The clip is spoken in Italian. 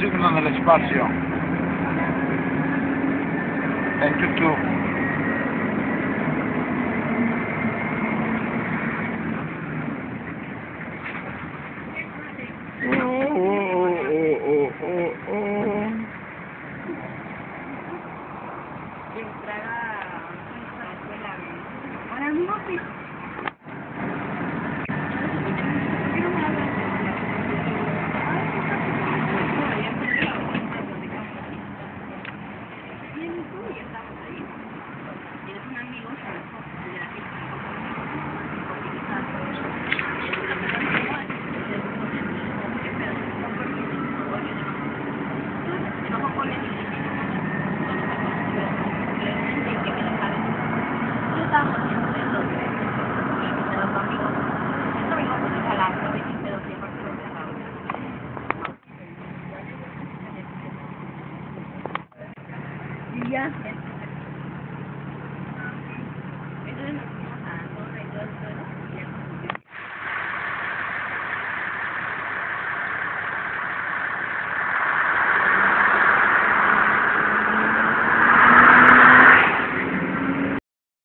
signo nell'espazio. En tutto. Oh, oh, Thank you. Yeah.